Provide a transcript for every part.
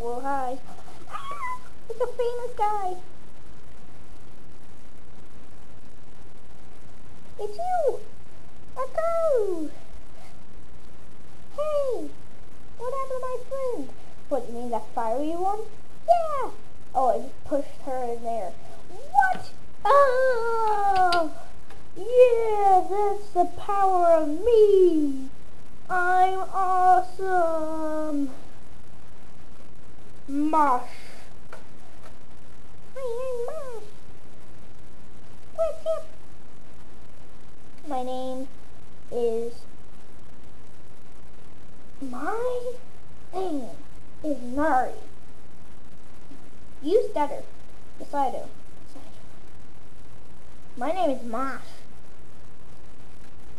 Oh, well, hi. Ah, it's a famous guy. It's you! Echo! Hey! What happened to my friend? What, you mean that fiery one? Yeah! Oh, I just pushed her in there. What? Oh! Yeah, that's the power of me! I'm awesome! Mosh. Hi, I'm Mosh. What's up? My name is... My name is Murray. You stutter. Yes, I do. My name is Mosh.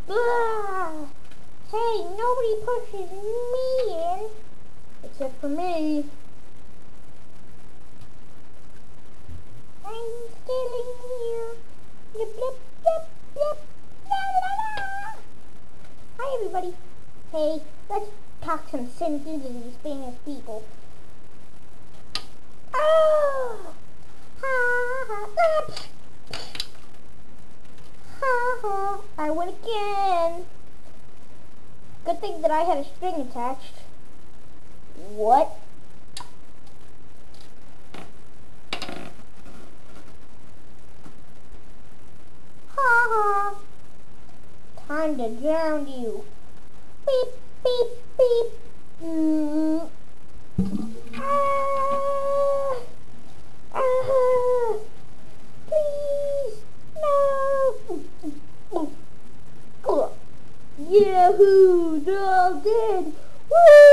Blah! Hey, nobody pushes me in. Except for me. I'm in here. Blip, blip, blip, blip. La, la, la. Hi, everybody. Hey, let's talk some sense into these famous people. Oh! Ha ha ha! Ha ha! I win again! Good thing that I had a string attached. What? Time to drown you. Beep, beep, beep. Mm. Ah! Ah! Please! No! Yahoo! They're all dead! Woo!